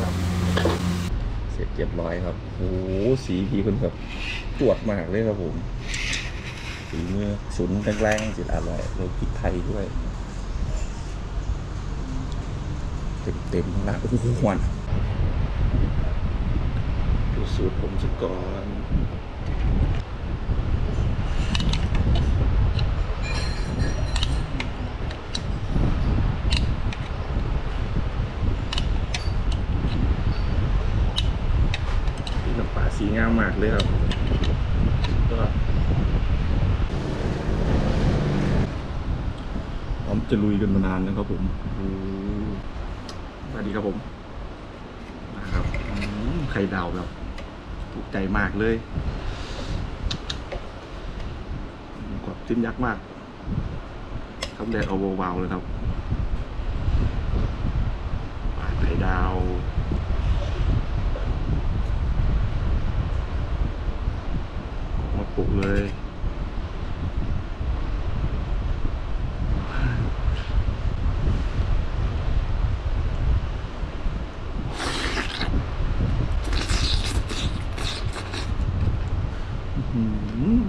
ครับ เสร็จเรียบร้อยครับโอ้โหสีพีคนแบบจวดมากเลยครับผมสีมือฉุนแรงๆจิตอร่อยแล้วพริกไทยด้วย เต็มๆนะโอ้โหหวนดูสูตรผมสักก่อนน้ำปลาสีงามมากเลยครับก็พร้อมจะลุยกันมานานนะครับผมโอ้สวัสดีครับผมนะครับอืมไข่ดาวแบบถูกใจมากเลยกรอบจิ้มยักษ์มากคำแดงเอาวาวๆเลยครับปลาไข่ดาว มาปลุกเลย อื้อหือ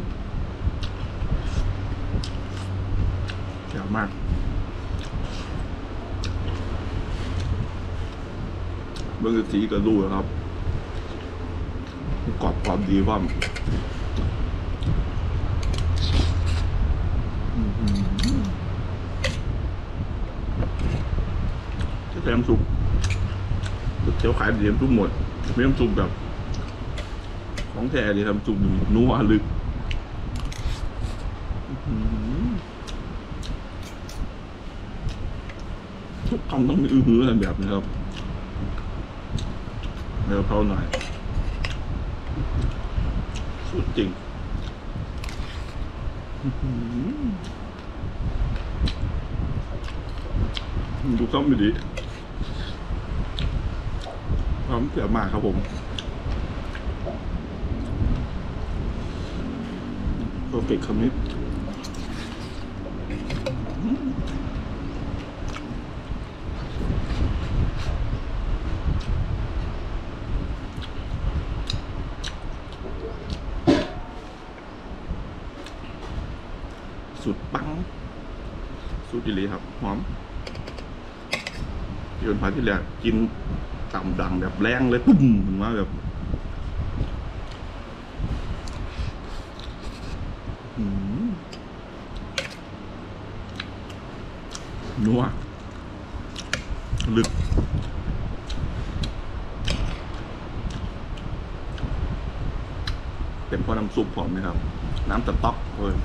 เจ๋วมาก เบื้องสีกรู้แล้วครับกรอบความดีว่าจะใช้น้ำซุปเที่ยวขายเดียมซุปหมดไม่น้ำซุปแบบ ของแท้เลยทำซุปนัวลึกทุกคำต้องมีอื้อหืออะไรแบบนี้ครับ เดี๋ยวเขาหน่อย สุดจริงดูซ้ำไม่ดีความเสียมากครับผมโอเคคำนี้สุด ปังสุดอีหลีครับ หอมโยนพาที่แรกกินต่ำดังแบบแรงเลยตุ้มมาแบบนัวลึกเป็นเพราะน้ำซุปผมนะครับ น้ำตะต๊อกเลย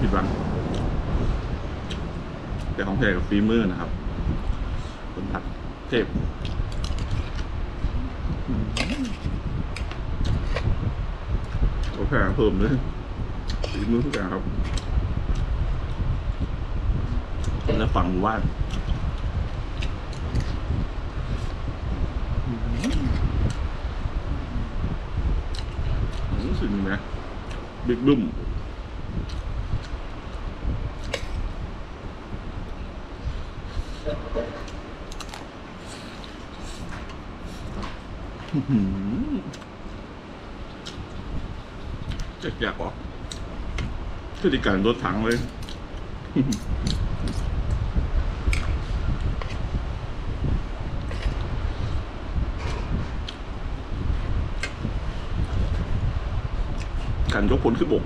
ผิดหวัง แต่กับฟีมือนะครับคนผัดเทพโอเคเพิ่มเลยฟีมือทุกอย่างครับแล้วฝั่งว่านรู้สึกไหมบิ๊กบึ้ม จะอยากบอกพฤติการรถถังเลย การยกพลขึ้นบก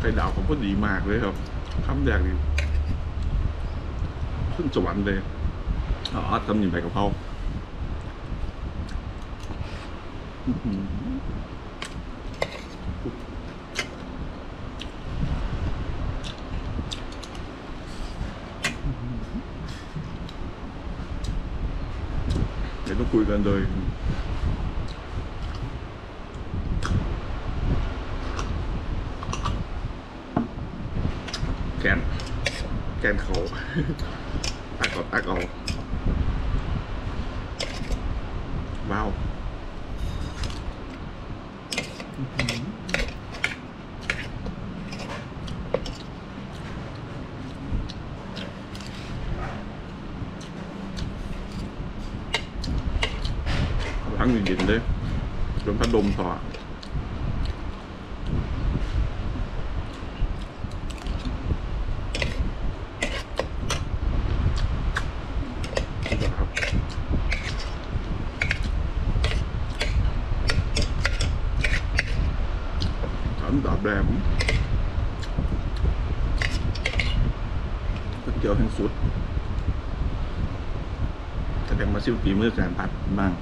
ไข่ดาวผมก็ดีมากเลยครับคำแรกนี่ขึ้นสวรรค์เลยอ๋อทำหนึ่งใบกะเพราเดี๋ยวต้องคุยกันเลย แกนแกนเขาตักเอาตักเอาว้าวอื้อหือทั้งเย็นๆเลยจนพัดลมถอด ครับถามดาบแดงก๋วยเตี๋ยวแห่งสุดแสดงมาซิ่วปีมือการผัดบ้าง